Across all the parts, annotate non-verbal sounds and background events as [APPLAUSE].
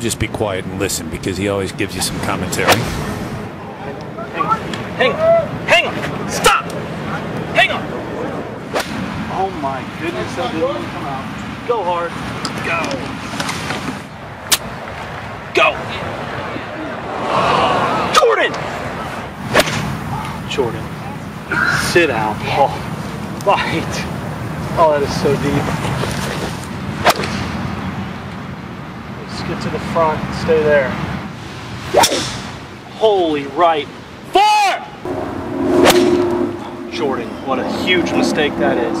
just be quiet and listen because he always gives you some commentary. Hang on. Hang on. Stop. Hang on. Oh my goodness, that didn't even come out. Go hard. Go. Go. Jordan. Jordan. Sit down. Oh, fight. Oh, that is so deep. Get to the front. and Stay there. Holy right. Four! Jordan, what a huge mistake that is.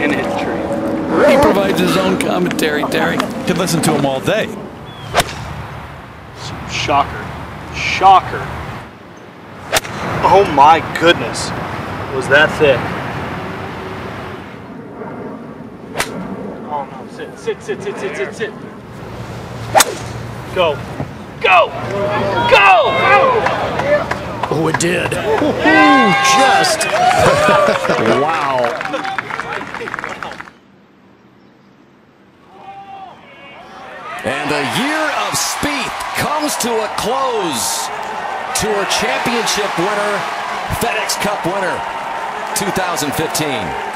And hit tree. He provides his own commentary, Terry. Could listen to him all day. Shocker. Shocker. Oh my goodness. Was that thick? Oh no, sit, sit, sit, sit, sit, sit, sit. Go. Go! Go! Oh, it did. Just. [LAUGHS] wow. And the year of Spieth comes to a close. Tour championship winner, FedEx Cup winner, 2015.